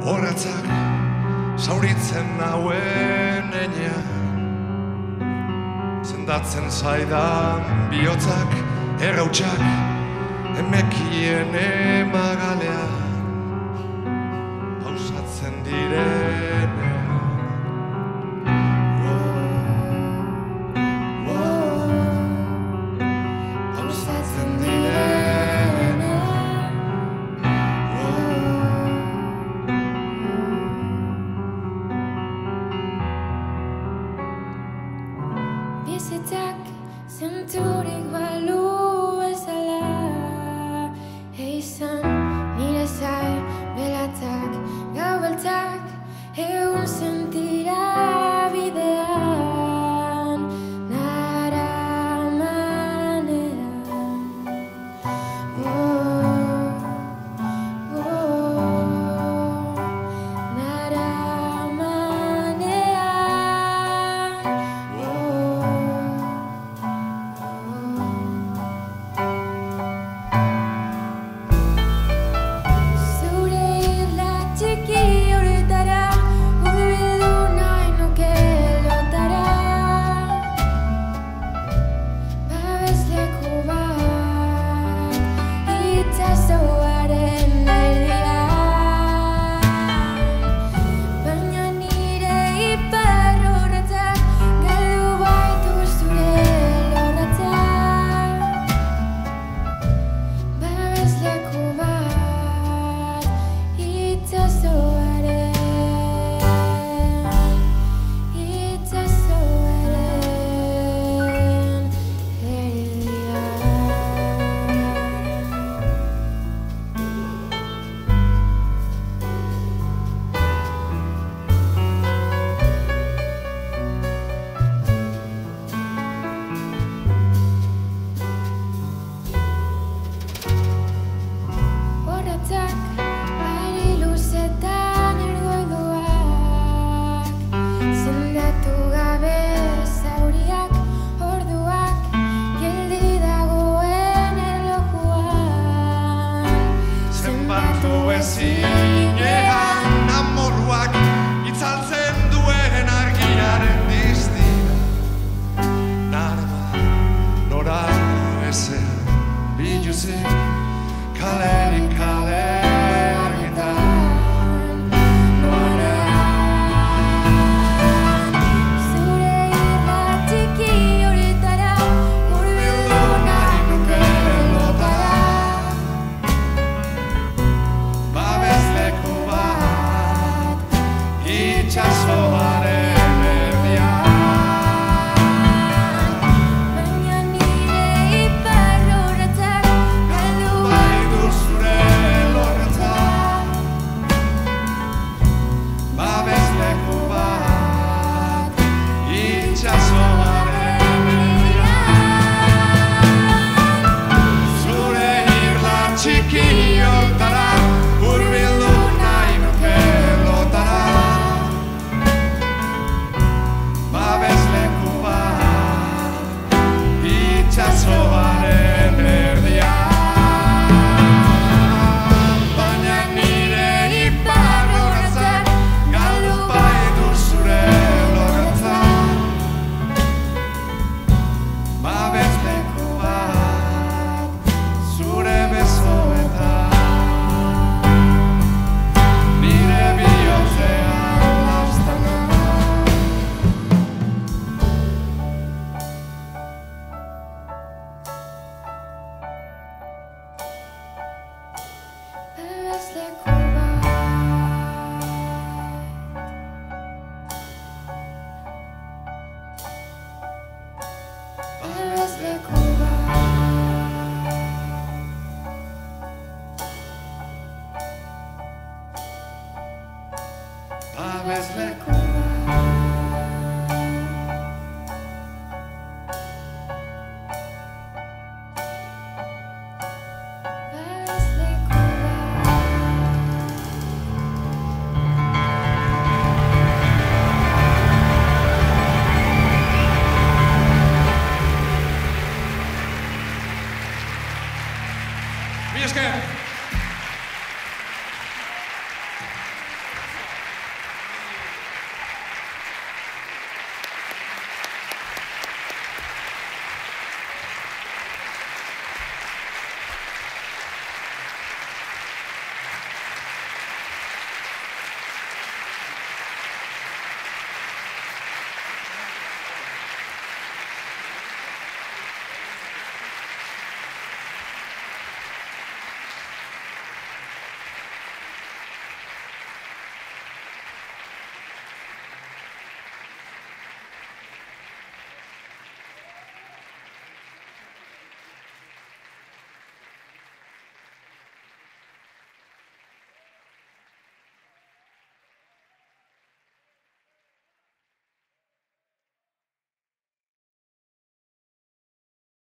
Horatzak zauritzen nauen enean Zendatzen zaidan bihotzak errautsak Emekien emagalean. Pausatzen dire ese tac, sin tu igual their